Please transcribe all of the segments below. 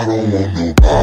I don't want no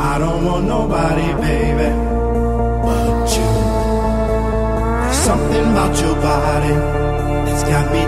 I don't want nobody, baby, but you. There's something about your body that's got me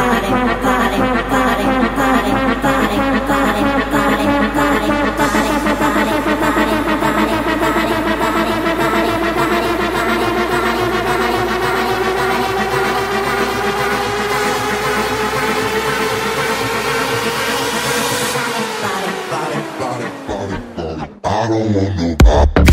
don't want no pop.